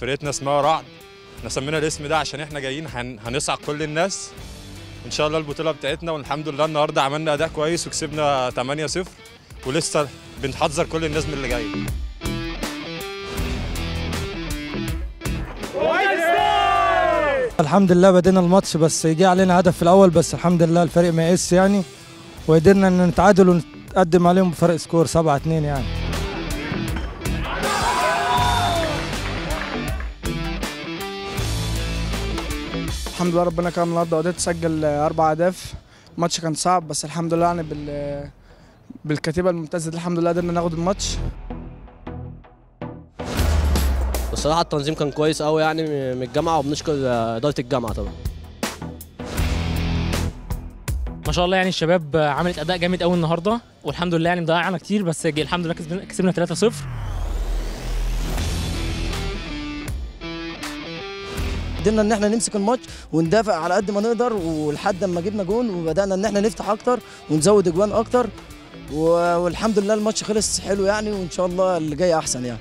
فرقتنا اسمها رعد. إحنا سمينا الاسم ده عشان إحنا جايين هن... هنصعد كل الناس. إن شاء الله البطولة بتاعتنا والحمد لله النهارده عملنا أداء كويس وكسبنا 8-0 ولسه بنحذر كل الناس من اللي جاي الحمد لله بدينا الماتش بس جه علينا هدف في الأول بس الحمد لله الفريق ما يقس يعني. وقدرنا إن نتعادل ونتقدم عليهم بفرق سكور 7 2 يعني. الحمد لله ربنا كرم النهارده وقدرت اسجل أربع أهداف. الماتش كان صعب بس الحمد لله يعني بال بالكتيبة الممتازة دي الحمد لله قدرنا ناخد الماتش. بصراحة التنظيم كان كويس قوي يعني من الجامعة وبنشكر إدارة الجامعة طبعا. ما شاء الله يعني الشباب عملت أداء جامد قوي النهارده والحمد لله يعني ضيعنا كتير بس الحمد لله كسبنا كسبنا 3-0 قدرنا إن إحنا نمسك الماتش وندافع على قد ما نقدر ولحد ما جبنا جون وبدأنا إن إحنا نفتح أكتر ونزود أجوان أكتر والحمد لله الماتش خلص حلو يعني وإن شاء الله اللي جاي أحسن يعني.